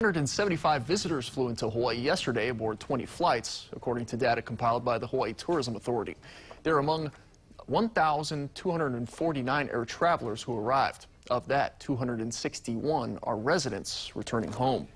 175 visitors flew into Hawaii yesterday aboard 20 flights, according to data compiled by the Hawaii Tourism Authority. They're among 1,249 air travelers who arrived. Of that, 261 are residents returning home.